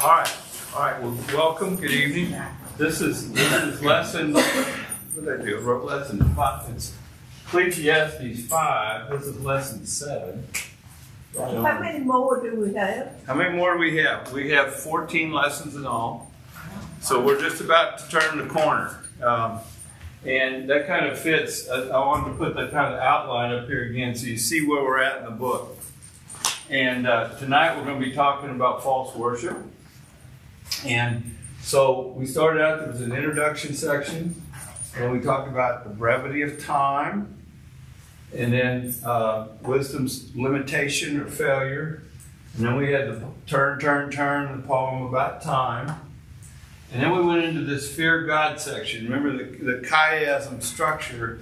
All right, all right. Well, welcome. Good evening. This is this is lesson. What did I do? I wrote lesson five. It's Ecclesiastes five. This is lesson seven. How many more do we have? How many more do we have? We have 14 lessons in all. So we're just about to turn the corner. Um, and that kind of fits. I, I wanted to put that kind of outline up here again so you see where we're at in the book. And uh, tonight we're going to be talking about false worship. And so we started out, there was an introduction section, and we talked about the brevity of time, and then uh, wisdom's limitation or failure. And then we had the turn, turn, turn, the poem about time. And then we went into this fear God section. Remember the, the chiasm structure.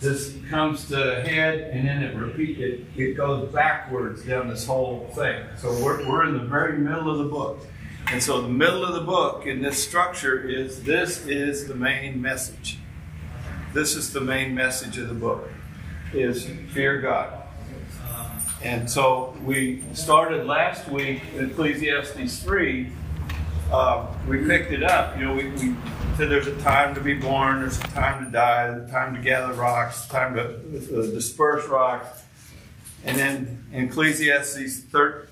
This comes to head and then it repeat it, it goes backwards down this whole thing. So we're, we're in the very middle of the book. And so the middle of the book in this structure is this is the main message. This is the main message of the book is fear God. And so we started last week in Ecclesiastes 3. Uh, we picked it up. You know, we, we said there's a time to be born, there's a time to die, there's a time to gather rocks, time to uh, disperse rocks. And then in Ecclesiastes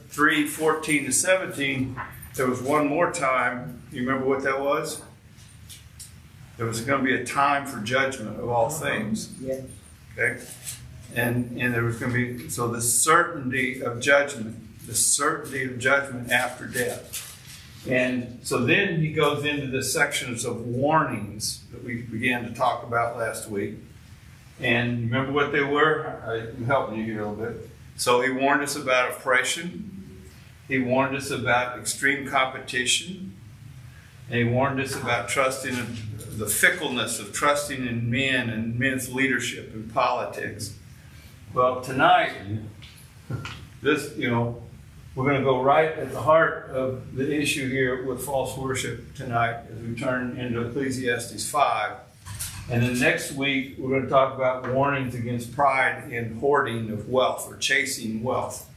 3 14 to 17, there was one more time. You remember what that was? There was going to be a time for judgment of all things. Yes. Okay? And, and there was going to be, so the certainty of judgment, the certainty of judgment after death. And so then he goes into the sections of warnings that we began to talk about last week. And remember what they were? I'm helping you here a little bit. So he warned us about oppression. He warned us about extreme competition. And he warned us about trusting the fickleness of trusting in men and men's leadership in politics. Well, tonight, this, you know, we're going to go right at the heart of the issue here with false worship tonight as we turn into Ecclesiastes 5. And then next week, we're going to talk about warnings against pride and hoarding of wealth or chasing wealth.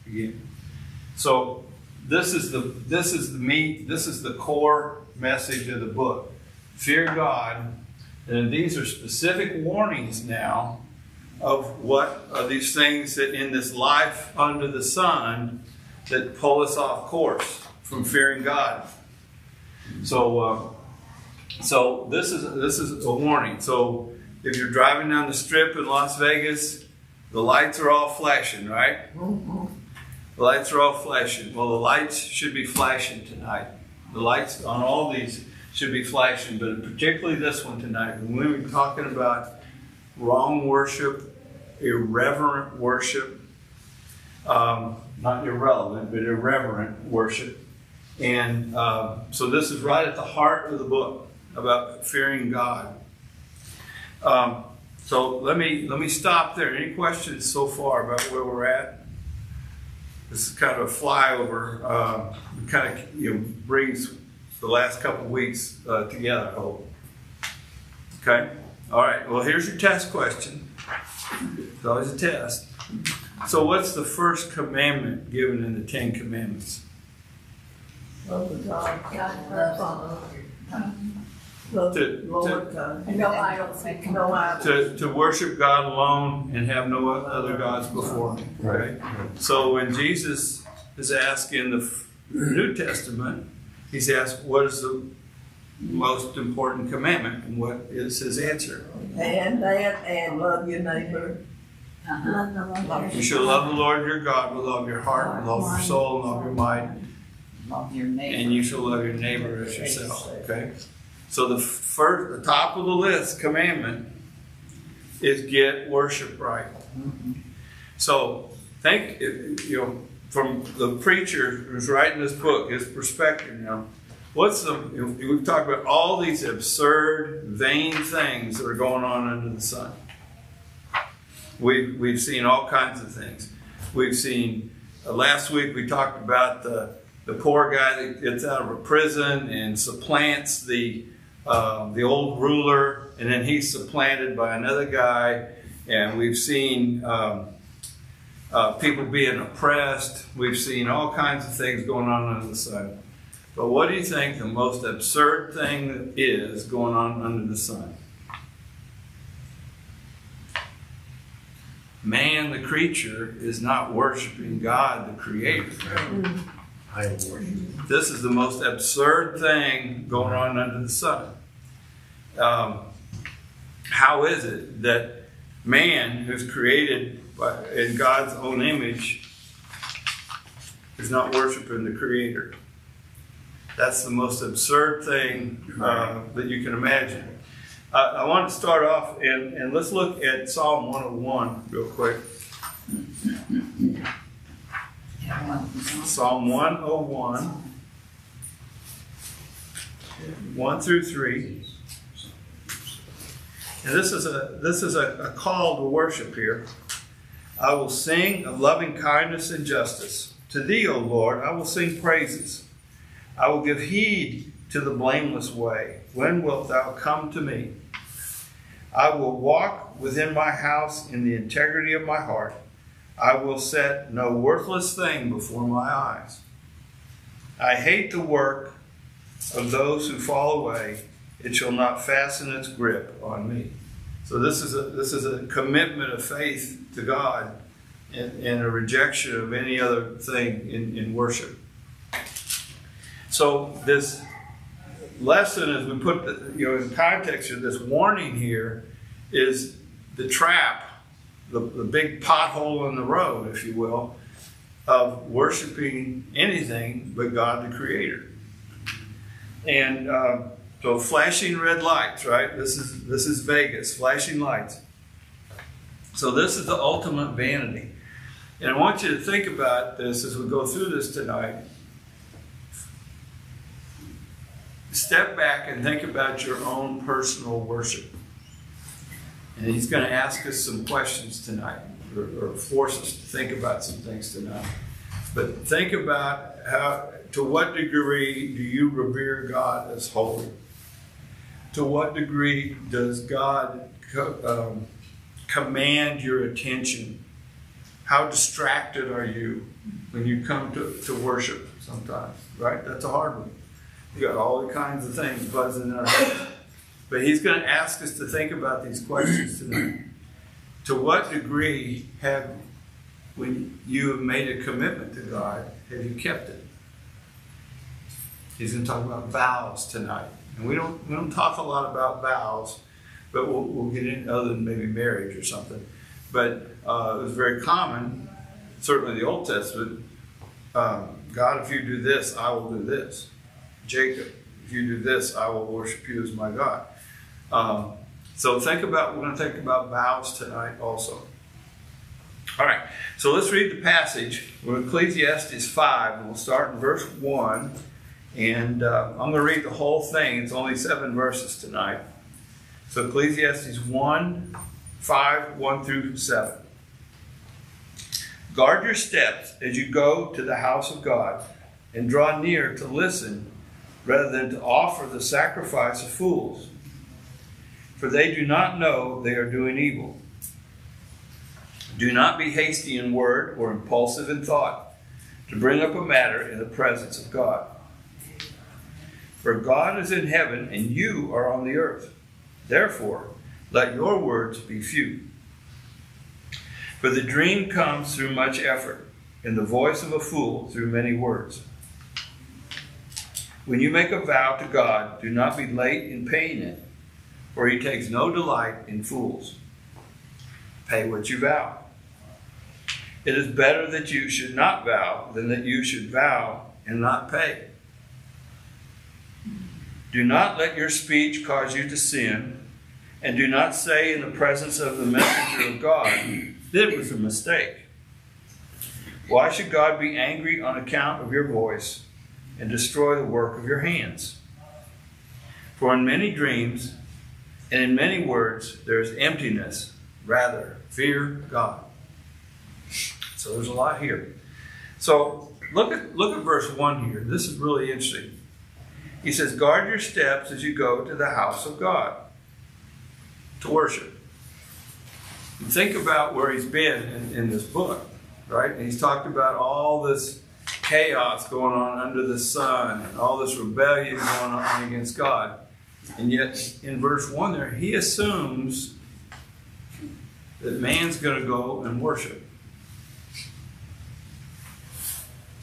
So this is the this is the meat, this is the core message of the book. Fear God. And these are specific warnings now of what are these things that in this life under the sun that pull us off course from fearing God. So, uh, so this is this is a warning. So, if you're driving down the strip in Las Vegas, the lights are all flashing, right? The lights are all flashing. Well, the lights should be flashing tonight. The lights on all these should be flashing, but particularly this one tonight. When we're talking about wrong worship, irreverent worship, um, not irrelevant, but irreverent worship. And uh, so this is right at the heart of the book about fearing God. Um, so let me let me stop there. Any questions so far about where we're at? This is kind of a flyover. Uh, kind of you know brings the last couple weeks uh, together. I hope. Okay. All right. Well, here's your test question. It's always a test. So, what's the first commandment given in the Ten Commandments? Love God, God, Father. To- Lord to- God. And no idols. No idols. To, to worship God alone and have no other gods before Him. Right. So, when Jesus is asked in the New Testament, he's asked, "What is the most important commandment?" And what is his answer? And that, and love your neighbor. Uh-huh. You shall love the Lord your God with all of your heart, with all of your soul, and all of your might, Love your neighbor. and you shall love your neighbor as yourself. Okay. So the first, the top of the list commandment is get worship right. So think, you know, from the preacher who's writing this book, his perspective. You know, what's the? You know, we've talked about all these absurd, vain things that are going on under the sun. We've we've seen all kinds of things. We've seen uh, last week we talked about the the poor guy that gets out of a prison and supplants the uh, the old ruler, and then he's supplanted by another guy. And we've seen um, uh, people being oppressed. We've seen all kinds of things going on under the sun. But what do you think the most absurd thing is going on under the sun? Man, the creature, is not worshiping God, the creator. I worship. This is the most absurd thing going on under the sun. Um, how is it that man, who's created by, in God's own image, is not worshiping the Creator? That's the most absurd thing uh, that you can imagine. Uh, I want to start off and, and let's look at Psalm 101 real quick. Psalm 101, 1 through 3. And this is a this is a, a call to worship here. I will sing of loving kindness and justice. To thee, O Lord, I will sing praises. I will give heed to the blameless way. When wilt thou come to me? I will walk within my house in the integrity of my heart. I will set no worthless thing before my eyes. I hate the work of those who fall away. It shall not fasten its grip on me. So this is a this is a commitment of faith to God and, and a rejection of any other thing in, in worship. So this lesson, as we put the, you know in context of this warning here, is the trap, the, the big pothole in the road, if you will, of worshiping anything but God the Creator. And uh, so, flashing red lights, right? This is this is Vegas, flashing lights. So this is the ultimate vanity. And I want you to think about this as we go through this tonight. Step back and think about your own personal worship. And he's going to ask us some questions tonight, or, or force us to think about some things tonight. But think about how, to what degree do you revere God as holy? To what degree does God co- um, command your attention? How distracted are you when you come to, to worship sometimes, right? That's a hard one. You got all the kinds of things buzzing in our heads. But he's going to ask us to think about these questions tonight. To what degree have, when you have made a commitment to God, have you kept it? He's going to talk about vows tonight. And we don't, we don't talk a lot about vows, but we'll, we'll get in other than maybe marriage or something. But uh, it was very common, certainly in the Old Testament, um, God, if you do this, I will do this. Jacob, if you do this, I will worship you as my God. Um, so think about, we're going to think about vows tonight also. All right, so let's read the passage. We're Ecclesiastes 5, and we'll start in verse 1. And uh, I'm going to read the whole thing. It's only seven verses tonight. So Ecclesiastes 1, 5, 1 through 7. Guard your steps as you go to the house of God, and draw near to listen rather than to offer the sacrifice of fools. For they do not know they are doing evil. Do not be hasty in word or impulsive in thought to bring up a matter in the presence of God. For God is in heaven and you are on the earth. Therefore, let your words be few. For the dream comes through much effort, and the voice of a fool through many words. When you make a vow to God, do not be late in paying it, for he takes no delight in fools. Pay what you vow. It is better that you should not vow than that you should vow and not pay. Do not let your speech cause you to sin, and do not say in the presence of the messenger of God, It was a mistake. Why should God be angry on account of your voice and destroy the work of your hands? For in many dreams and in many words there is emptiness. Rather, fear God. So there's a lot here. So look at look at verse one here. This is really interesting. He says, "Guard your steps as you go to the house of God to worship." And think about where he's been in, in this book, right? And he's talked about all this chaos going on under the sun and all this rebellion going on against God. And yet, in verse 1 there, he assumes that man's going to go and worship.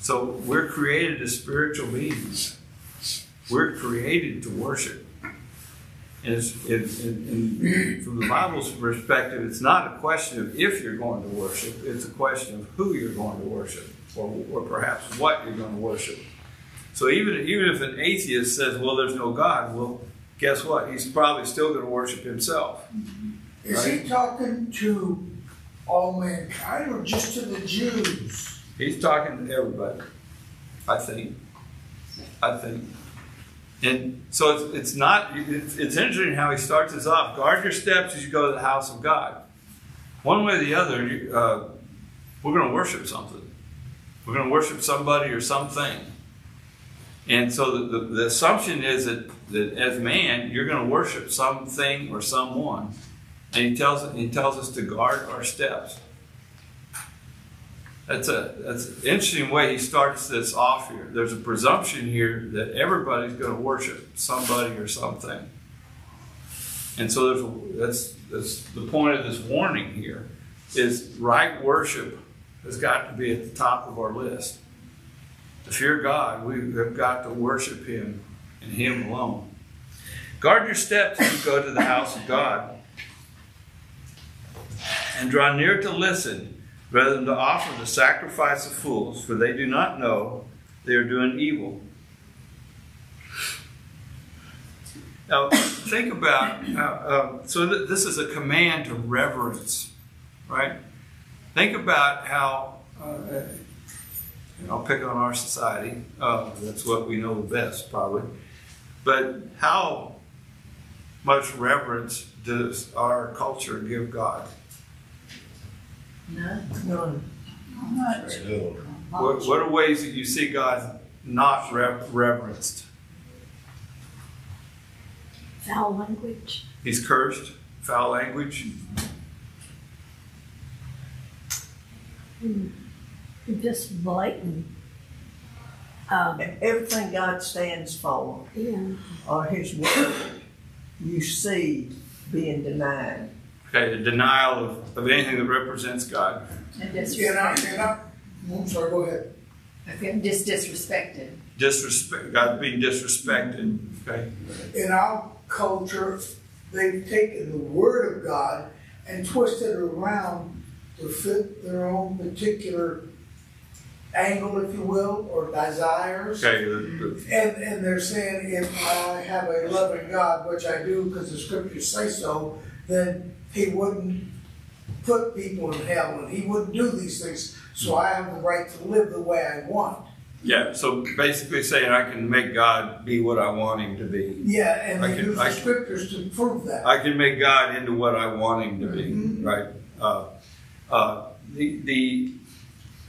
So we're created as spiritual beings. We're created to worship. And it's, it, it, it, from the Bible's perspective, it's not a question of if you're going to worship, it's a question of who you're going to worship, or, or perhaps what you're going to worship. So even, even if an atheist says, well, there's no God, well, guess what? He's probably still going to worship himself. Is he talking to all mankind or just to the Jews? He's talking to everybody, I think. I think. And so it's, it's not, it's, it's interesting how he starts this off. Guard your steps as you go to the house of God. One way or the other, you, uh, we're going to worship something. We're going to worship somebody or something. And so the, the, the assumption is that, that as man, you're going to worship something or someone. And he tells, he tells us to guard our steps. That's a that's an interesting way he starts this off here. There's a presumption here that everybody's going to worship somebody or something, and so that's that's the point of this warning here is right worship has got to be at the top of our list. To fear God, we have got to worship Him and Him alone. Guard your steps as you go to the house of God, and draw near to listen rather than to offer the sacrifice of fools, for they do not know they are doing evil. Now, think about uh, uh, so th- this is a command to reverence, right? Think about how, uh, I'll pick on our society, uh, that's what we know best, probably, but how much reverence does our culture give God? None. Still, What, what are ways that you see God not rev- reverenced? Foul language. He's cursed, foul language. Just blatant. Um, Everything God stands for, yeah. or His word, you see being denied. Okay, the denial of, of anything that represents God. And And I, disrespect, and I, I'm sorry, go ahead. just disrespected. Disrespect, God being disrespected. Okay, In our culture, they've taken the word of God and twisted it around to fit their own particular angle, if you will, or desires. okay, the, the, And, and they're saying if I have a loving God, which I do because the scriptures say so, then he wouldn't put people in hell and he wouldn't do these things. So I have the right to live the way I want. yeah. So basically, saying I can make God be what I want Him to be. Yeah, and I they can- use the scriptures to prove that. I can make God into what I want Him to be. Mhm. Right. Uh, uh, the the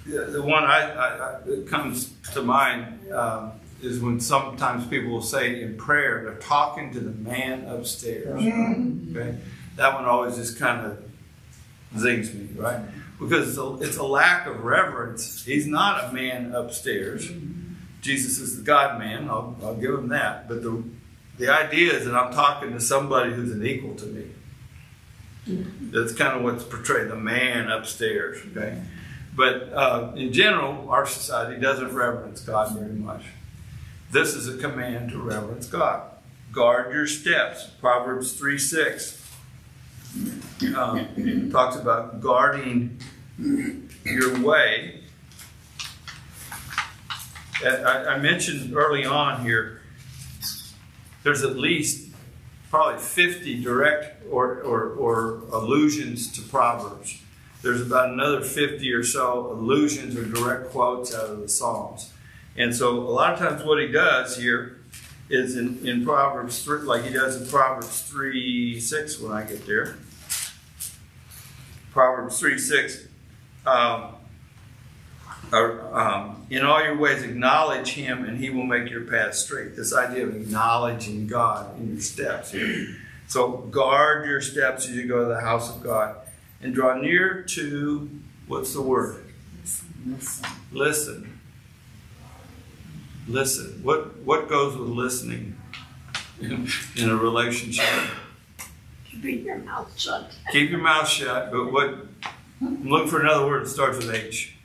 the one I, I, I that comes to mind um, is when sometimes people will say in prayer they're talking to the man upstairs. Mhm. Okay, that one always just kind of zings me, right? Because it's a, it's a lack of reverence. He's not a man upstairs. Jesus is the God man. I'll, I'll give him that. But the the idea is that I'm talking to somebody who's an equal to me. That's kind of what's portrayed, the man upstairs. Okay, but uh, in general, our society doesn't reverence God very much. This is a command to reverence God. Guard your steps. Proverbs 3 6 um, talks about guarding your way. I, I mentioned early on here, there's at least probably 50 direct or, or, or allusions to Proverbs. There's about another 50 or so allusions or direct quotes out of the Psalms. And so a lot of times what he does here is in, in Proverbs 3, like he does in Proverbs 3 6 when I get there. Proverbs 3 6. Um, or, um, in all your ways, acknowledge him and he will make your path straight. This idea of acknowledging God in your steps. So guard your steps as you go to the house of God and draw near to, what's the word? Listen. Listen. Listen. What what goes with listening in, in a relationship? Keep your mouth shut. Keep your mouth shut. But what? I'm looking for another word that starts with H.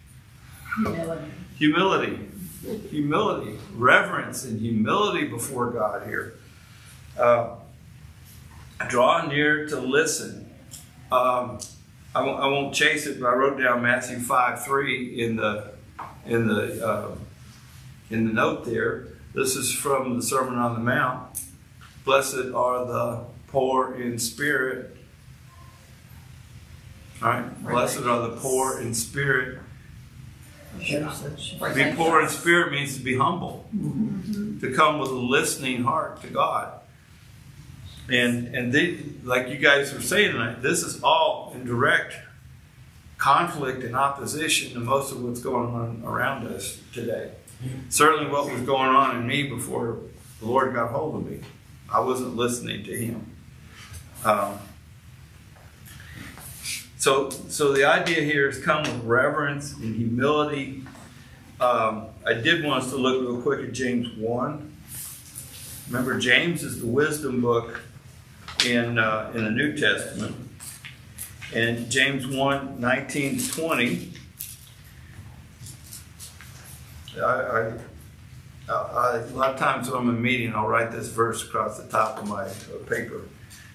Humility. Humility. Humility. Reverence and humility before God here. Uh, draw near to listen. Um, I, won't, I won't chase it, but I wrote down Matthew 5 3 in the, in the, uh, in the note there. This is from the Sermon on the Mount. Blessed are the poor in spirit. All right? Blessed are the poor in spirit. Be poor in spirit means to be humble, mm-hmm. to come with a listening heart to God. And and they, like you guys were saying tonight, this is all in direct conflict and opposition to most of what's going on around us today. Certainly, what was going on in me before the Lord got hold of me, I wasn't listening to Him. Um, so, so the idea here is come with reverence and humility. Um, I did want us to look real quick at James 1. Remember, James is the wisdom book in, uh, in the New Testament. And James 1 19 to 20. I, I, I, a lot of times when I'm in a meeting, I'll write this verse across the top of my paper.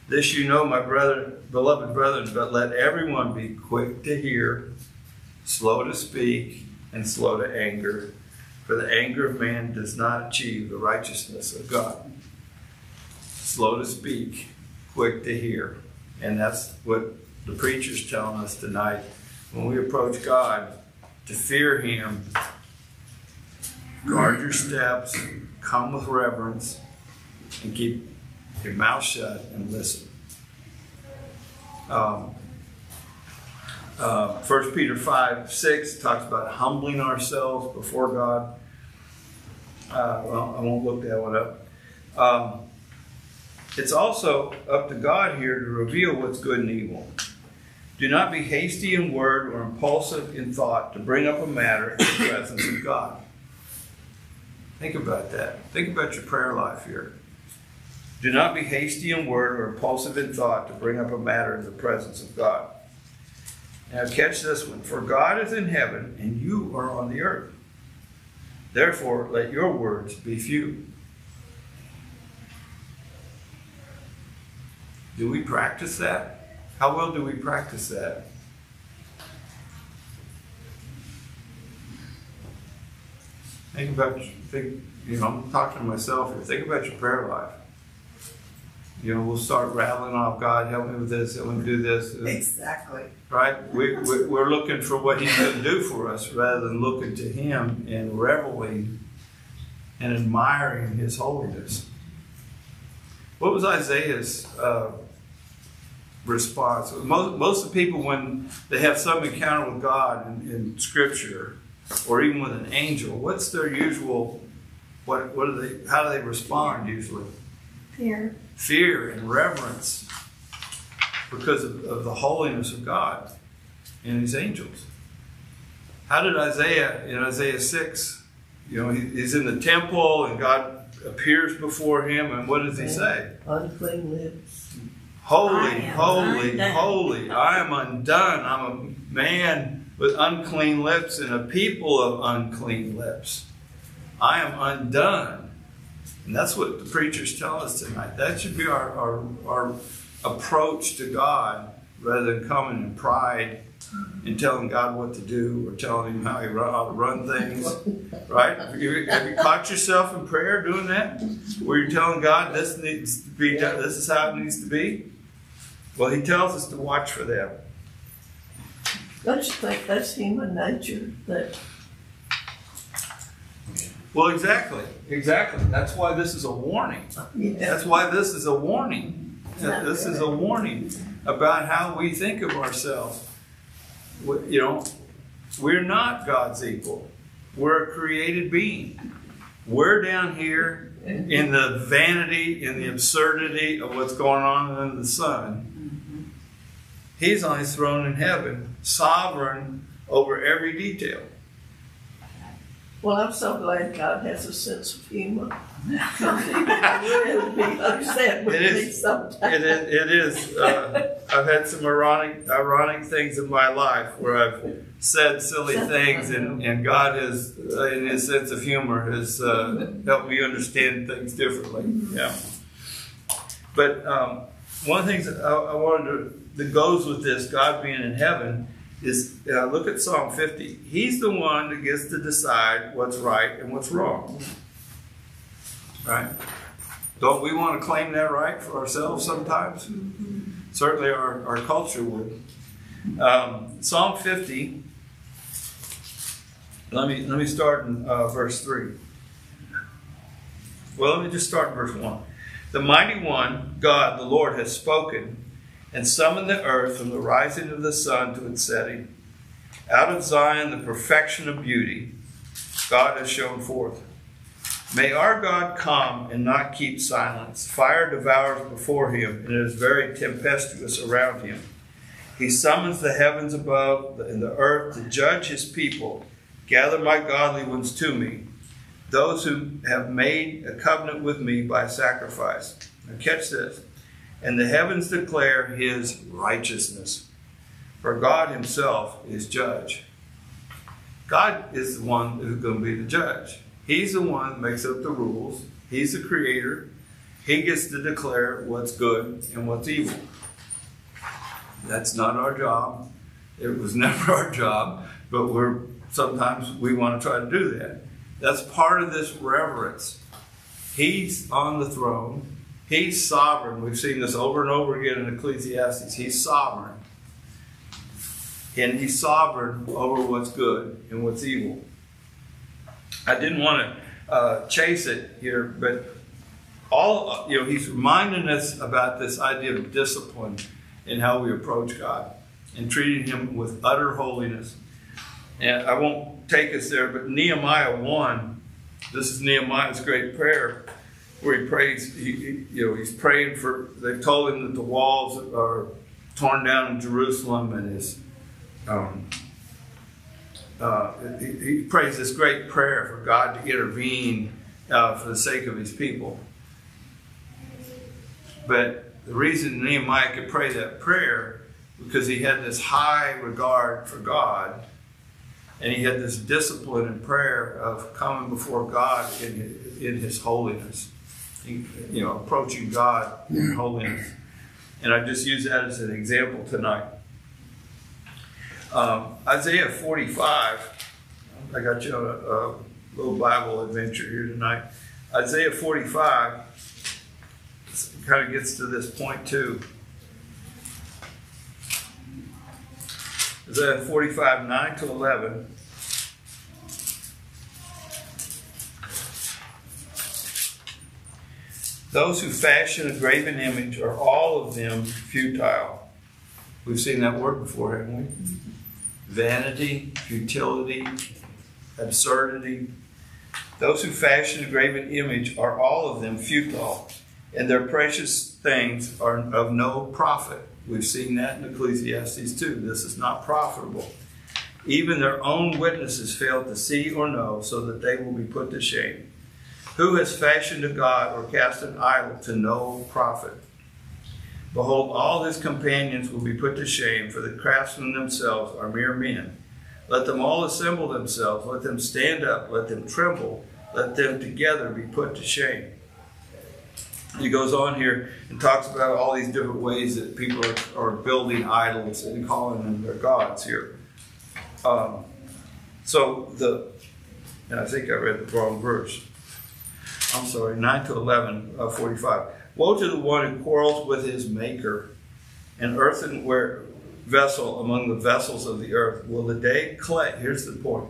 This you know, my brother, beloved brethren, but let everyone be quick to hear, slow to speak, and slow to anger. For the anger of man does not achieve the righteousness of God. Slow to speak, quick to hear. And that's what the preacher's telling us tonight. When we approach God, to fear Him, guard your steps, come with reverence, and keep your mouth shut and listen. Um, uh, 1 Peter 5 6 talks about humbling ourselves before God. Uh, well, I won't look that one up. Um, it's also up to God here to reveal what's good and evil. Do not be hasty in word or impulsive in thought to bring up a matter in the presence of God. Think about that. Think about your prayer life here. Do not be hasty in word or impulsive in thought to bring up a matter in the presence of God. Now, catch this one. For God is in heaven, and you are on the earth. Therefore, let your words be few. Do we practice that? How well do we practice that? Think about, think, you know, I'm talking to myself here. Think about your prayer life. You know, we'll start rattling off, God, help me with this, help me do this. Exactly. Right? We, we, we're looking for what He's going to do for us rather than looking to Him and reveling and admiring His holiness. What was Isaiah's uh, response? Most, most of the people, when they have some encounter with God in, in Scripture or even with an angel, what's their usual, what, what do they, how do they respond usually? Fear. fear and reverence because of, of, the holiness of God and his angels. How did Isaiah, in Isaiah 6, you know, he, he's in the temple and God appears before him, and what does he say? Unclean lips. Holy, holy, undone. holy. I am undone. I'm a man with unclean lips and a people of unclean lips. I am undone. And that's what the preachers tell us tonight. That should be our, our, our approach to God rather than coming in pride and telling God what to do or telling Him how, he run, how to run things. Right? Have you, have you caught yourself in prayer doing that? Where you're telling God this needs to be done, this is how it needs to be? Well, He tells us to watch for that. Don't you think that's human nature? That well, exactly, exactly. That's why this is a warning. yeah. That's why this is a warning. This is a warning about how we think of ourselves. You know, we're not God's equal. We're a created being. We're down here in the vanity, in the absurdity of what's going on in the sun. Mm-hmm. He's on his throne in heaven, sovereign over every detail. Well, I'm so glad God has a sense of humor. Some people really be upset with It me is. sometimes. It is. It is uh, I've had some ironic, ironic things in my life where I've said silly things, and, and God has, uh, in His sense of humor, has uh, helped me understand things differently. Yeah. But um, one of the things I, I wanted to that goes with this, God being in heaven, is uh, look at Psalm 50. He's the one that gets to decide what's right and what's wrong. Right? Don't we want to claim that right for ourselves sometimes? Certainly our, our culture would. Um, Psalm 50, let me, let me start in uh, verse 3. Well, let me just start in verse 1. The mighty one, God, the Lord, has spoken and summoned the earth from the rising of the sun to its setting. Out of Zion, the perfection of beauty, God has shown forth. May our God come and not keep silence. Fire devours before him, and it is very tempestuous around him. He summons the heavens above and the earth to judge his people. Gather my godly ones to me, those who have made a covenant with me by sacrifice. Now, catch this. And the heavens declare his righteousness. For God himself is judge. God is the one who's going to be the judge. He's the one that makes up the rules. He's the creator. He gets to declare what's good and what's evil. That's not our job. It was never our job, but we're sometimes we want to try to do that. That's part of this reverence. He's on the throne. He's sovereign. We've seen this over and over again in Ecclesiastes. He's sovereign. And he's sovereign over what's good and what's evil. I didn't want to uh, chase it here, but all you know, he's reminding us about this idea of discipline in how we approach God and treating him with utter holiness. And I won't take us there, but Nehemiah 1, this is Nehemiah's great prayer where he prays, he, he, you know, he's praying for, they've told him that the walls are torn down in Jerusalem and his, um, uh, he, he, prays this great prayer for God to intervene uh, for the sake of his people. But the reason Nehemiah could pray that prayer because he had this high regard for God and he had this discipline in prayer of coming before God in in his holiness, you know, approaching God in holiness. And I just use that as an example tonight. Um, Isaiah 45, I got you on a, a little Bible adventure here tonight. Isaiah 45 kind of gets to this point too. Isaiah 45, 9 to 11. Those who fashion a graven image are all of them futile. We've seen that word before, haven't we? Vanity, futility, absurdity. Those who fashion a graven image are all of them futile, and their precious things are of no profit. We've seen that in Ecclesiastes too. This is not profitable. Even their own witnesses fail to see or know, so that they will be put to shame. Who has fashioned a god or cast an idol to no profit? Behold, all his companions will be put to shame, for the craftsmen themselves are mere men. Let them all assemble themselves, let them stand up, let them tremble, let them together be put to shame. He goes on here and talks about all these different ways that people are, are building idols and calling them their gods here. Um, so the, and I think I read the wrong verse. I'm sorry, 9 to 11, uh, 45. Woe to the one who quarrels with his maker, an earthenware vessel among the vessels of the earth. Will the day clay, here's the point,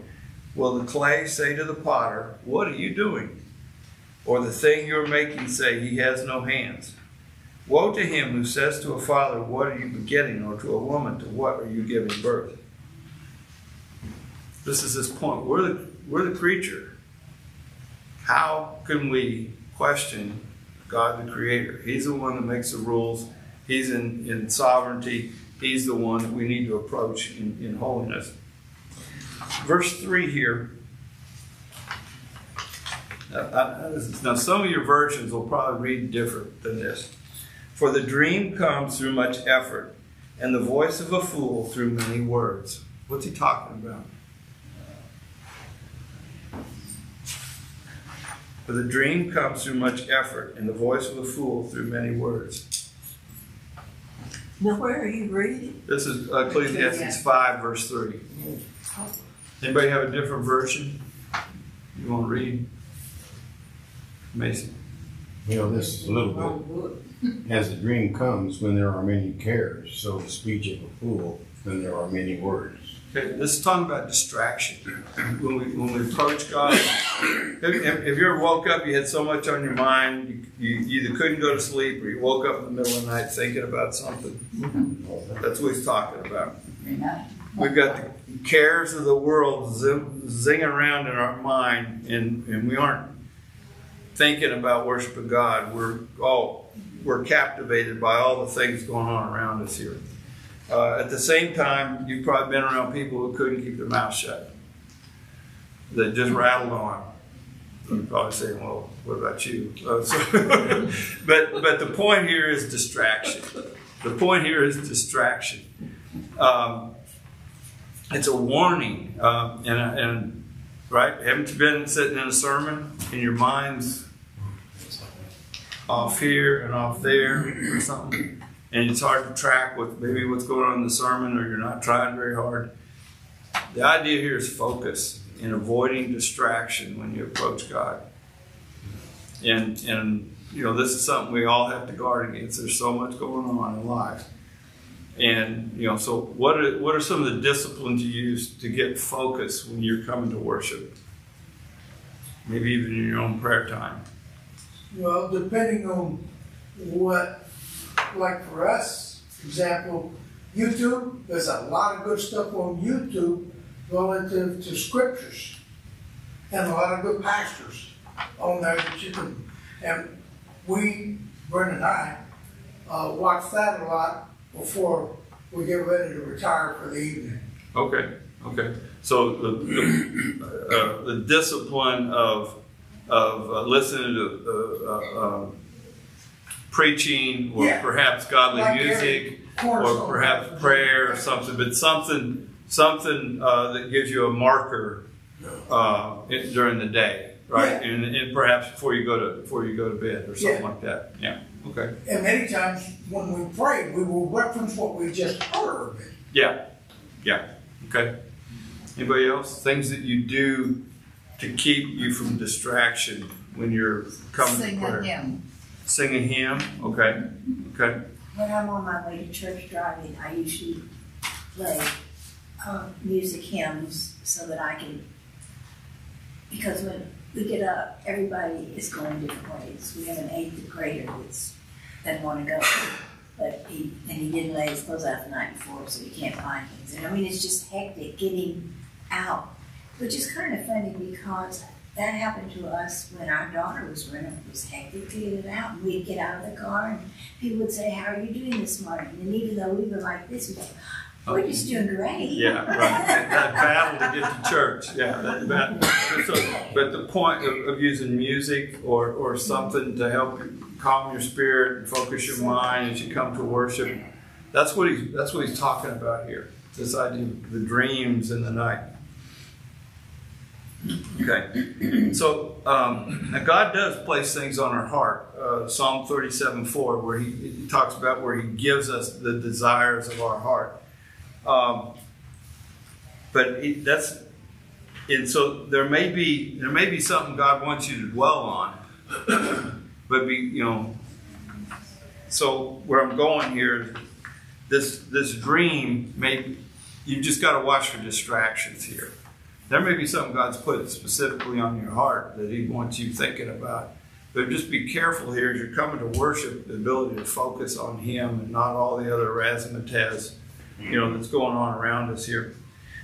will the clay say to the potter, What are you doing? Or the thing you're making say, He has no hands. Woe to him who says to a father, What are you begetting? Or to a woman, To what are you giving birth? This is this point. We're the, we're the creature. How can we question God the Creator? He's the one that makes the rules, He's in, in sovereignty, He's the one that we need to approach in, in holiness. Verse 3 here Uh, uh, Now, some of your versions will probably read different than this. For the dream comes through much effort, and the voice of a fool through many words. What's he talking about? For the dream comes through much effort, and the voice of a fool through many words. Now, where are you reading? This is uh, Ecclesiastes 5, verse 3. Anybody have a different version you want to read? Mason. You know, this is a little bit, as the dream comes when there are many cares, so the speech of a fool when there are many words. Okay, this is talking about distraction. When we when we approach God, if, if you ever woke up, you had so much on your mind, you, you either couldn't go to sleep or you woke up in the middle of the night thinking about something. That's what he's talking about. We've got the cares of the world zing, zinging around in our mind, and, and we aren't thinking about worshiping God. We're all we're captivated by all the things going on around us here. Uh, at the same time, you've probably been around people who couldn't keep their mouth shut, that just rattled on. You're probably saying, "Well, what about you?" Uh, so, but but the point here is distraction. The point here is distraction. Um, it's a warning, um, and and right? Haven't you been sitting in a sermon and your mind's off here and off there or something? And it's hard to track with maybe what's going on in the sermon or you're not trying very hard. The idea here is focus and avoiding distraction when you approach God. And and you know this is something we all have to guard against. There's so much going on in life. And you know, so what are what are some of the disciplines you use to get focus when you're coming to worship? Maybe even in your own prayer time. Well, depending on what, like for us, for example, YouTube, there's a lot of good stuff on YouTube relative to scriptures. And a lot of good pastors on there that you can, and we, Brenda and I, uh, watch that a lot before we get ready to retire for the evening. Okay, okay. So the the, uh, the discipline of of uh, listening to uh, uh, uh, preaching or Yeah. perhaps godly Like music or perhaps prayer or something, but something something uh, that gives you a marker uh, in, during the day, right? Yeah. And, and perhaps before you go to before you go to bed or something Yeah. like that. Yeah. Okay. And many times when we pray, we will reference what we just heard. Yeah. Yeah. Okay. Anybody else? Things that you do to keep you from distraction when you're coming Sing to prayer. hymn. Sing a hymn. Okay. Okay. When I'm on my way to church driving, I usually play um, music hymns so that I can, because when we get up, everybody is going different ways. We have an eighth grader that's doesn't want to go, but he and he didn't lay his clothes out the night before, so he can't find things. And I mean, it's just hectic getting out, which is kind of funny because that happened to us when our daughter was running. It was hectic to get it out. And we'd get out of the car and people would say, How are you doing this morning? And even though we were like this, we'd go, We're oh. just doing great. Yeah. Right. that, that battle to get to church. Yeah. That battle. So, but the point of, of using music or or something to help you calm your spirit and focus your mind as you come to worship. That's what he's that's what he's talking about here. This idea of the dreams in the night. Okay, so um, God does place things on our heart. Uh, Psalm 37 4, where he, he talks about where He gives us the desires of our heart. Um, but he, that's, and so there may be there may be something God wants you to dwell on, but be you know. So where I'm going here, this this dream may you've just got to watch for distractions here. There may be something God's put specifically on your heart that He wants you thinking about. But just be careful here as you're coming to worship, the ability to focus on Him and not all the other razzmatazz, you know, that's going on around us here.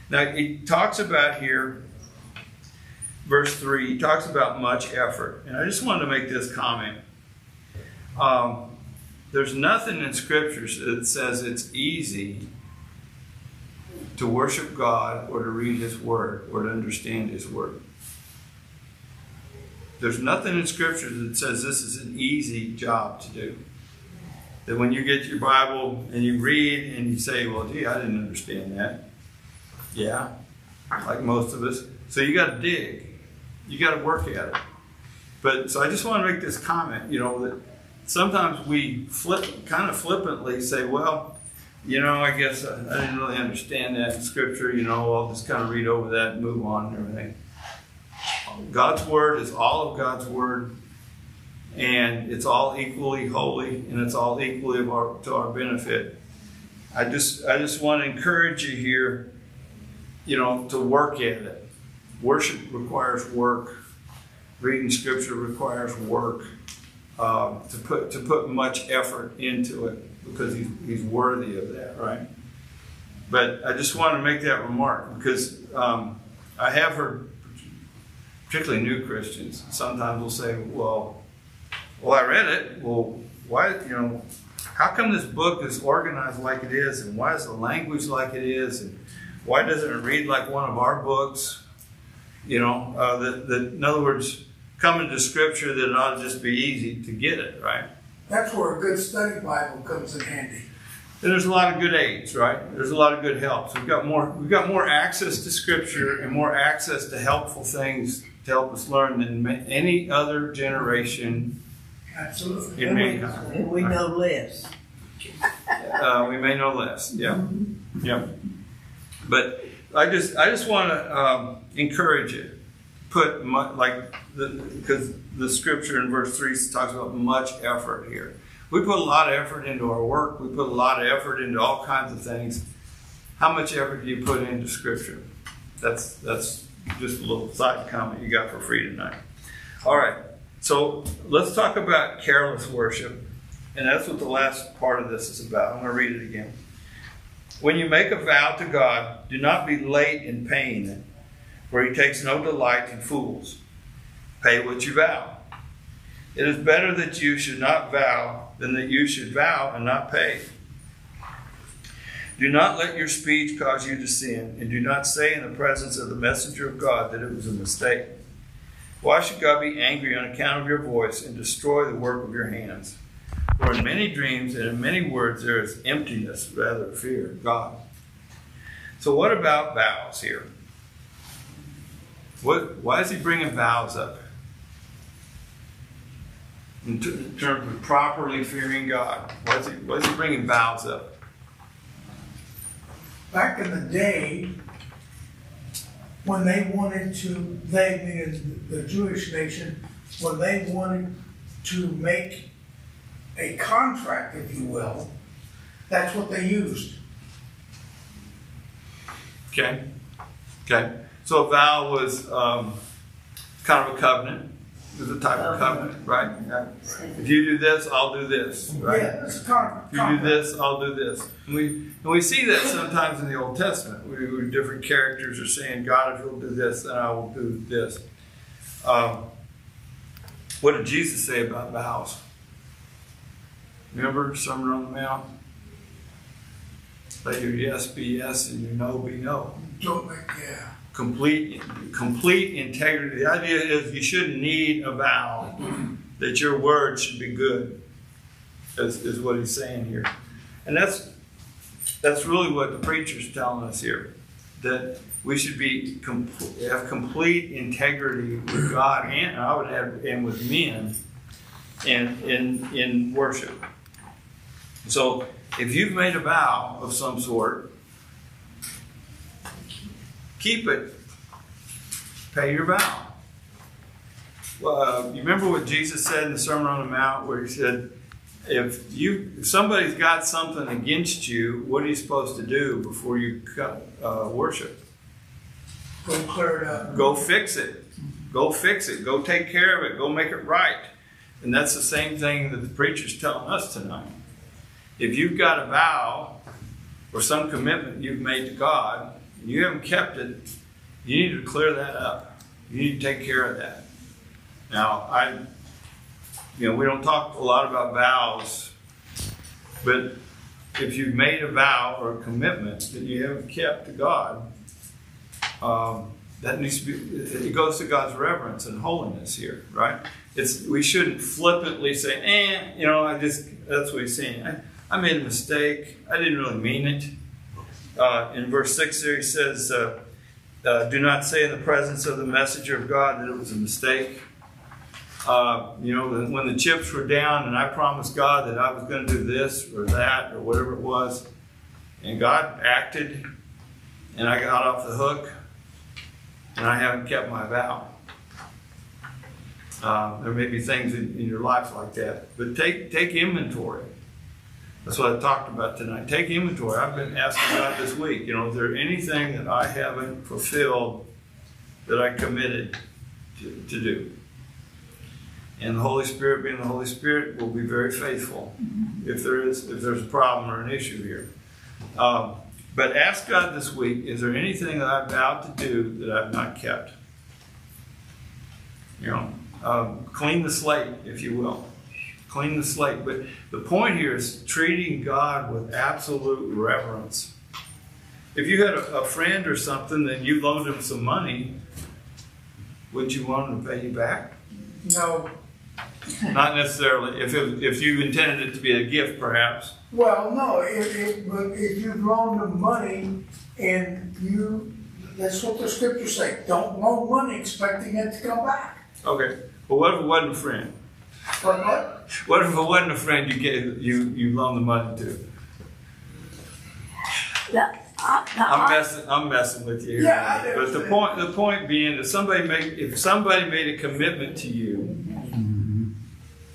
Now, he talks about here, verse 3, he talks about much effort. And I just wanted to make this comment. Um, there's nothing in Scriptures that says it's easy to worship God or to read His Word or to understand His Word. there's nothing in Scripture that says this is an easy job to do. That when you get your Bible and you read and you say, well, gee, I didn't understand that. Yeah, like most of us. So you got to dig. You got to work at it. But so I just want to make this comment, you know, that sometimes we flip, kind of flippantly say, well, you know, I guess I, I didn't really understand that in Scripture. You know, I'll just kind of read over that and move on and everything. God's Word is all of God's Word, and it's all equally holy, and it's all equally our, to our benefit. I just, I just want to encourage you here, you know, to work at it. Worship requires work. Reading Scripture requires work. Um, to put to put much effort into it because he's, he's worthy of that, right? But I just want to make that remark because um, I have heard, particularly new Christians, sometimes will say, "Well, well, I read it. Well, why, you know, how come this book is organized like it is, and why is the language like it is, and why doesn't it read like one of our books?" You know, uh, that, that in other words, coming to Scripture that it ought to just be easy to get it, right? That's where a good study Bible comes in handy. And there's a lot of good aids, right? There's a lot of good helps. We've got more we've got more access to scripture and more access to helpful things to help us learn than any other generation Absolutely. in And we, mankind. and we know less. Uh, we may know less. Yeah, yeah. But I just I just want to um, encourage it. Put mu- like the because the scripture in verse three talks about much effort here. We put a lot of effort into our work. We put a lot of effort into all kinds of things. How much effort do you put into scripture? That's that's just a little side comment you got for free tonight. All right. So let's talk about careless worship. And that's what the last part of this is about. I'm going to read it again. When you make a vow to God, do not be late in paying it, for he takes no delight in fools. Pay what you vow. It is better that you should not vow than that you should vow and not pay. Do not let your speech cause you to sin, and do not say in the presence of the messenger of God that it was a mistake. Why should God be angry on account of your voice and destroy the work of your hands? For in many dreams and in many words there is emptiness rather than fear of God. So what about vows here? What, why is he bringing vows up? In, t- terms of properly fearing God, why is, he, why is he bringing vows up? Back in the day, when they wanted to, they meaning the Jewish nation, when they wanted to make a contract, if you will, that's what they used. Okay. Okay. So a vow was um, kind of a covenant. Was a type of covenant, right? If you do this, I'll do this, right? Yeah, it's a con- If you do this, I'll do this. And we and we see that sometimes in the Old Testament. We, we different characters are saying, "God, if you'll do this, then I will do this." Um, what did Jesus say about vows? Remember Sermon on the Mount? Let your yes be yes and your no be no Don't make, yeah. Complete complete integrity. The idea is you shouldn't need a vow that your word should be good. Is, is what he's saying here, and that's that's really what the preacher's telling us here. That we should be have complete integrity with God and I would have and with men, in in in worship. So if you've made a vow of some sort, keep it. Pay your vow. Well, uh, you remember what Jesus said in the Sermon on the Mount, where he said, "If you if somebody's got something against you, what are you supposed to do before you uh, worship? Go clear it up. Go fix it. Go fix it. Go take care of it. Go make it right." And that's the same thing that the preacher's telling us tonight. If you've got a vow or some commitment you've made to God, and you haven't kept it, you need to clear that up. You need to take care of that. Now, I, you know, we don't talk a lot about vows, but if you've made a vow or a commitment that you haven't kept to God, um, that needs to be, it goes to God's reverence and holiness here, right? It's, we shouldn't flippantly say, eh, you know, I just, that's what he's saying. I, I made a mistake. I didn't really mean it. Uh, in verse 6 there he says, uh, uh, do not say in the presence of the messenger of God that it was a mistake. Uh, you know, when the chips were down and I promised God that I was going to do this or that or whatever it was, and God acted and I got off the hook and I haven't kept my vow. Uh, there may be things in, in your life like that, but take take inventory. That's what I talked about tonight. Take inventory. I've been asking God this week. You know, is there anything that I haven't fulfilled that I committed to, to do? And the Holy Spirit, being the Holy Spirit, will be very faithful if there is if there's a problem or an issue here. Um, but ask God this week: Is there anything that I've vowed to do that I've not kept? You know, um, clean the slate, if you will. Clean the slate. But the point here is treating God with absolute reverence. If you had a, a friend or something and you loaned him some money, would you want him to pay you back? No, Not necessarily. If, it, if you intended it to be a gift, perhaps. well, no, if, if, but if you loan them money and you, that's what the scriptures say, don't loan money expecting it to come back. Okay. But what if it wasn't a friend? But what? What if it wasn't a friend you gave you you loaned the money to? The, uh, the, I'm messing. I'm messing with you. Here Yeah, I but the point the point being, if somebody make if somebody made a commitment to you,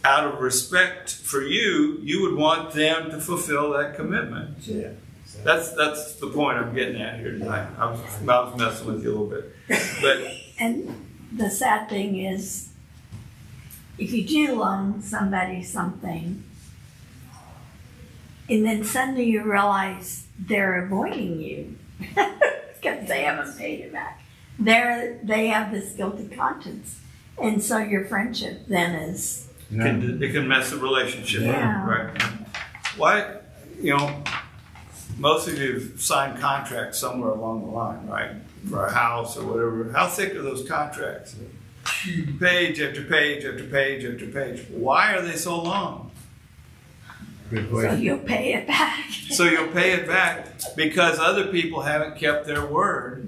out of respect for you, you would want them to fulfill that commitment. Yeah. That's that's the point I'm getting at here tonight. I was, I was messing with you a little bit, but and the sad thing is, if you do loan somebody something, and then suddenly you realize they're avoiding you because they haven't paid it back, they're they have this guilty conscience, and so your friendship then is it can, it can mess the relationship Yeah. up, right? Why, you know, most of you have signed contracts somewhere along the line, right? For a house or whatever. How thick are those contracts? Page after page after page after page. Why are they so long? Good so you'll pay it back. So you'll pay it back because other people haven't kept their word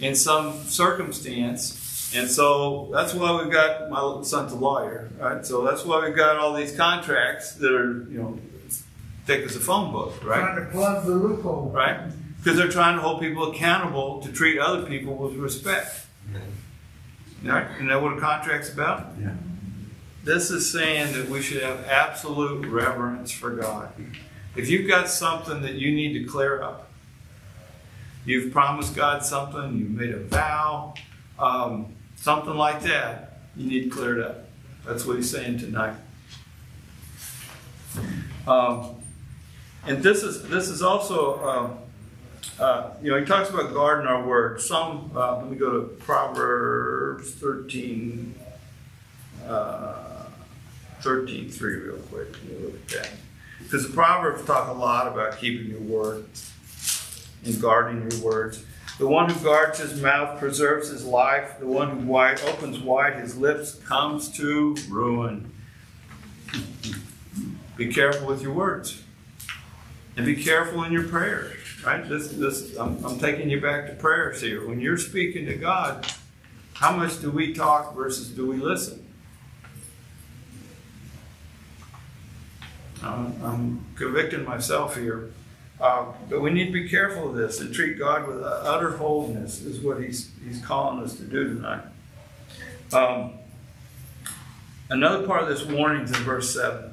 in some circumstance. And so that's why we've got my little son's a lawyer, right? So that's why we've got all these contracts that are, you know, thick as a phone book, right? Trying to plug the loophole. Right? Because they're trying to hold people accountable to treat other people with respect. Isn't that what a contract's about? Yeah. This is saying that we should have absolute reverence for God. If you've got something that you need to clear up, you've promised God something, you've made a vow, um, something like that, you need to clear it up. That's what he's saying tonight. Um, and this is this is also, um, uh, you know, he talks about guarding our word. Some, uh, let me go to Proverbs 13, uh, 13, 3 real quick. Because the Proverbs talk a lot about keeping your word and guarding your words. The one who guards his mouth preserves his life. The one who wide, opens wide his lips comes to ruin. Be careful with your words. And be careful in your prayers. Right? This, this, I'm, I'm taking you back to prayers here. When you're speaking to God, how much do we talk versus do we listen? Um, I'm convicting myself here. Uh, but we need to be careful of this and treat God with utter holiness, is what He's, he's calling us to do tonight. Um, another part of this warning is in verse 7.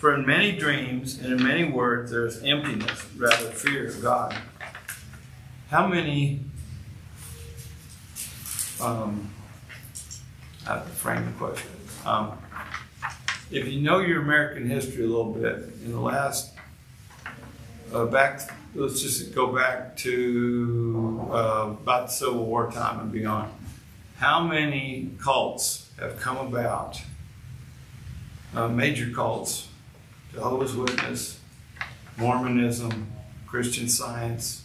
For in many dreams and in many words there is emptiness, rather fear of God. How many, um, I have to frame the question. Um, if you know your American history a little bit, in the last, uh, back, let's just go back to uh, about the Civil War time and beyond. How many cults have come about, uh, major cults, Jehovah's Witness, Mormonism, Christian Science,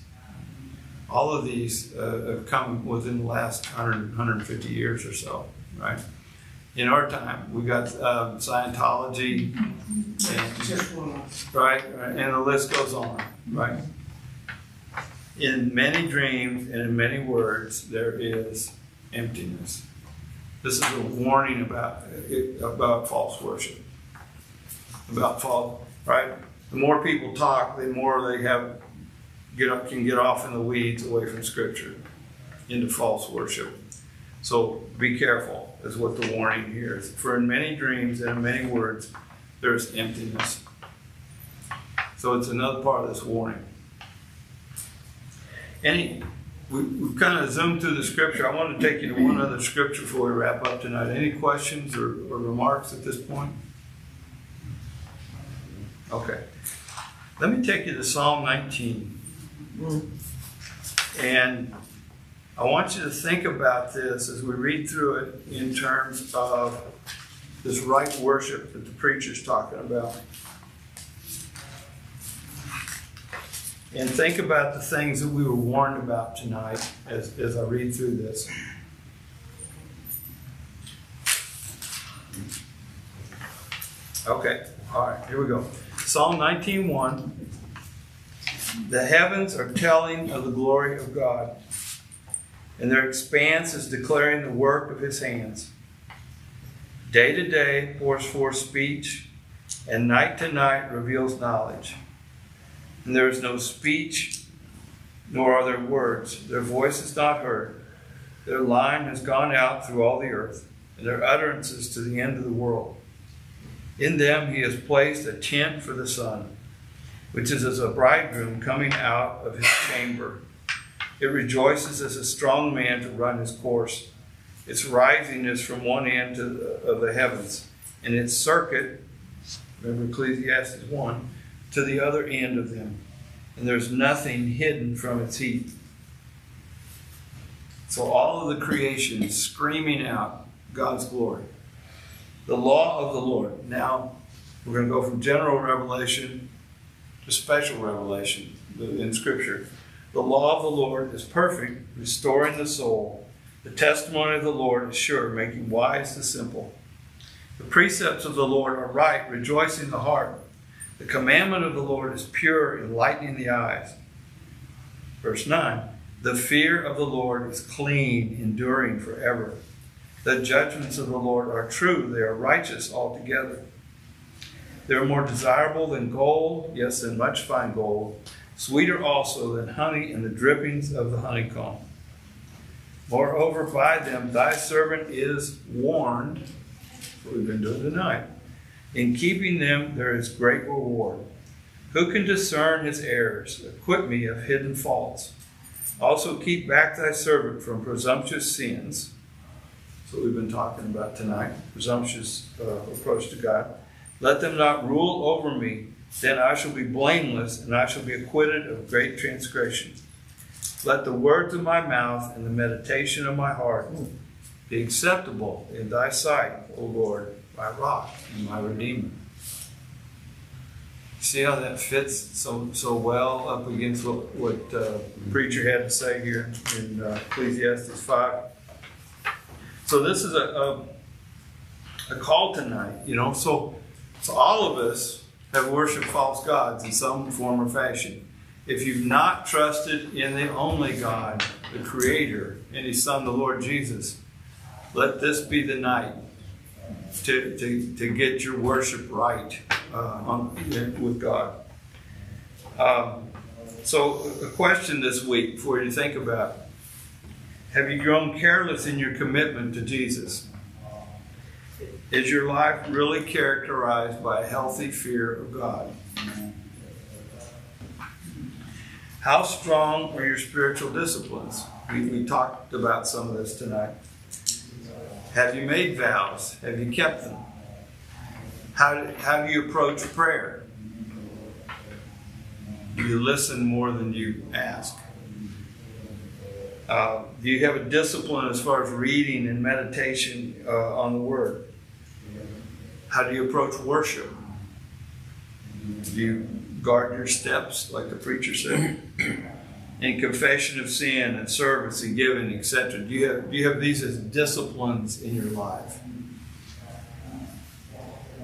All of these uh, have come within the last 100, 150 years or so, right? In our time, we got um, Scientology, and, right, right, and the list goes on, right? In many dreams and in many words, there is emptiness. This is a warning about about false worship, about false, right? The more people talk, the more they have get up, can get off in the weeds away from Scripture into false worship. So be careful, is what the warning here is. For in many dreams and in many words, there's emptiness. So it's another part of this warning. Any, we, we've kind of zoomed through the scripture. I want to take you to one other scripture before we wrap up tonight. Any questions or, or remarks at this point? Okay. Let me take you to Psalm 19. And I want you to think about this as we read through it in terms of this right worship that the preacher's talking about. And think about the things that we were warned about tonight as, as I read through this. Okay, all right, here we go. Psalm 19:1. The heavens are telling of the glory of God, and their expanse is declaring the work of his hands. Day to day pours forth speech, and night to night reveals knowledge. And there is no speech, nor are there words. Their voice is not heard. Their line has gone out through all the earth, and their utterances to the end of the world. In them he has placed a tent for the sun, which is as a bridegroom coming out of his chamber. It rejoices as a strong man to run his course. Its rising is from one end the, of the heavens, and its circuit, remember Ecclesiastes 1, to the other end of them. And there's nothing hidden from its heat. So all of the creation is screaming out God's glory. The law of the Lord. Now, we're going to go from general revelation to special revelation in Scripture. The law of the Lord is perfect, restoring the soul. The testimony of the Lord is sure, making wise the simple. The precepts of the Lord are right, rejoicing the heart. The commandment of the Lord is pure, enlightening the eyes. Verse 9 The fear of the Lord is clean, enduring forever. The judgments of the Lord are true, they are righteous altogether. They are more desirable than gold, yes, than much fine gold, sweeter also than honey and the drippings of the honeycomb. Moreover, by them thy servant is warned. What we've been doing tonight. In keeping them, there is great reward. Who can discern his errors? Acquit me of hidden faults. Also, keep back thy servant from presumptuous sins. That's what we've been talking about tonight presumptuous uh, approach to God. Let them not rule over me. Then I shall be blameless, and I shall be acquitted of great transgression. Let the words of my mouth and the meditation of my heart be acceptable in thy sight, O Lord, my rock and my redeemer. See how that fits so so well up against what, what uh, the preacher had to say here in uh, Ecclesiastes 5. So this is a, a, a call tonight, you know. So, so all of us have worshiped false gods in some form or fashion. If you've not trusted in the only God, the Creator, and His Son, the Lord Jesus, let this be the night to, to, to get your worship right uh, on, with God. Um, so, a question this week for you to think about Have you grown careless in your commitment to Jesus? Is your life really characterized by a healthy fear of God? How strong are your spiritual disciplines? We, we talked about some of this tonight. Have you made vows? Have you kept them? How how do you approach prayer? Do you listen more than you ask? Uh, do you have a discipline as far as reading and meditation uh, on the Word? How do you approach worship? Do you guard your steps, like the preacher said? and confession of sin and service and giving, etc. Do you have do you have these as disciplines in your life?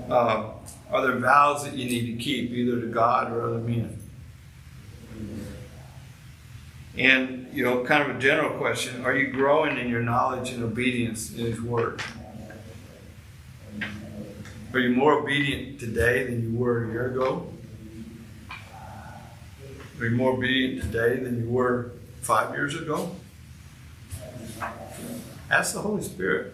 Uh, are there vows that you need to keep, either to God or other men? And you know, kind of a general question: Are you growing in your knowledge and obedience in His Word? Are you more obedient today than you were a year ago? Are you more obedient today than you were five years ago? Ask the Holy Spirit.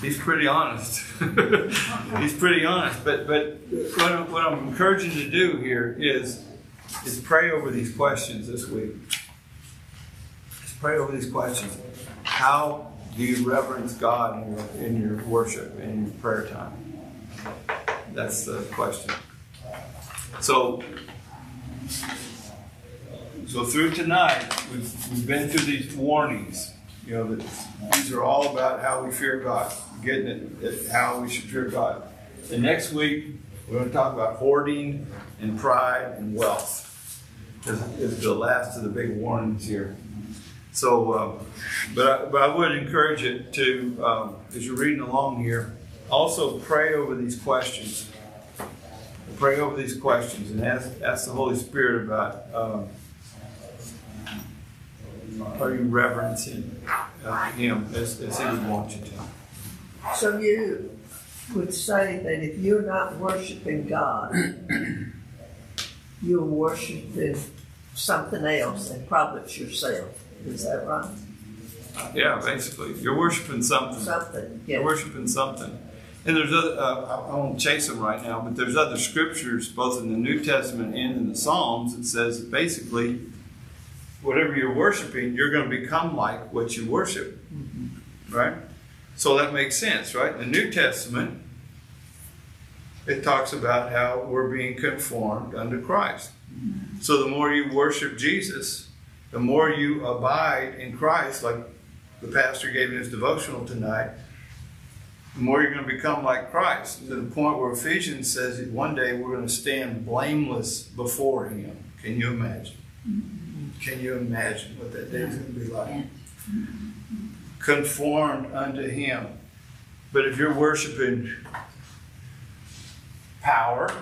He's pretty honest. He's pretty honest. But but what I'm, what I'm encouraging to do here is is pray over these questions this week. Just pray over these questions. How do you reverence God in your, in your worship, in your prayer time? That's the question. So, so through tonight, we've, we've been through these warnings. You know, that these are all about how we fear God, getting it, how we should fear God. And next week, we're going to talk about hoarding and pride and wealth. Is, is the last of the big warnings here. So, um, but I, but I would encourage it to, um, as you're reading along here, also pray over these questions. Pray over these questions and ask ask the Holy Spirit about. Um, are you reverencing uh, Him as, as He would want you to? So you would say that if you're not worshiping God, you're worshiping something else and probably it's yourself. Is that right? Yeah, basically, you're worshiping something. Something, You're yeah. worshiping something. And there's other, uh, I I won't chase them right now, but there's other scriptures, both in the New Testament and in the Psalms, that says that basically, whatever you're worshiping, you're going to become like what you worship. Right? So that makes sense, right? In the New Testament, it talks about how we're being conformed unto Christ. So the more you worship Jesus, the more you abide in Christ, like the pastor gave in his devotional tonight, the more you're going to become like Christ to the point where Ephesians says that one day we're going to stand blameless before Him. Can you imagine? Can you imagine what that day is going to be like? Conformed unto Him. But if you're worshiping power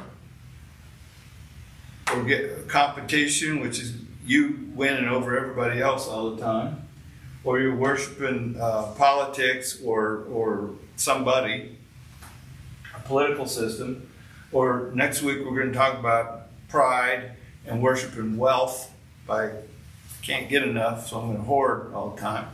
or get competition, which is you winning over everybody else all the time, or you're worshiping uh, politics or or somebody, a political system, or next week we're going to talk about pride and worshiping wealth by can't get enough, so I'm going to hoard all the time.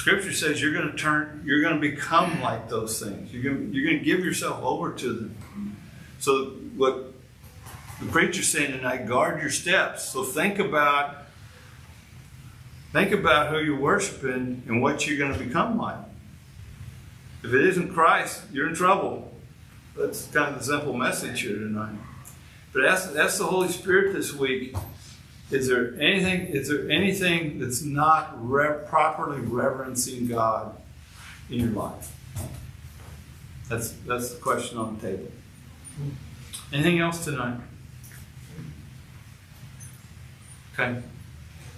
Scripture says you're going to turn, you're going to become like those things. You're going, you're going to give yourself over to them. So what the preacher's saying tonight, guard your steps. So think about think about who you're worshiping and what you're going to become like. If it isn't Christ, you're in trouble. That's kind of the simple message here tonight. But that's, ask the Holy Spirit this week. Is there anything? Is there anything that's not re- properly reverencing God in your life? That's that's the question on the table. Anything else tonight? Okay.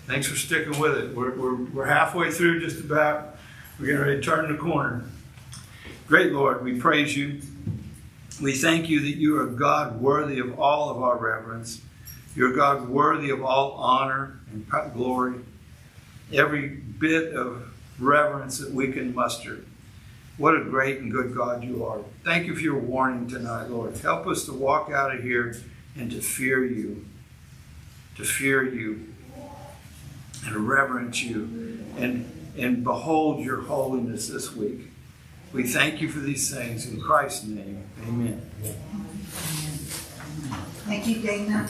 Thanks for sticking with it. We're, we're, we're halfway through just about. We're getting ready to turn the corner. Great Lord, we praise you. We thank you that you are God worthy of all of our reverence. You're God worthy of all honor and glory. Every bit of reverence that we can muster. What a great and good God you are. Thank you for your warning tonight, Lord. Help us to walk out of here and to fear you. To fear you and reverence you and, and behold your holiness this week. We thank you for these things in Christ's name. Amen. Thank you, Dana.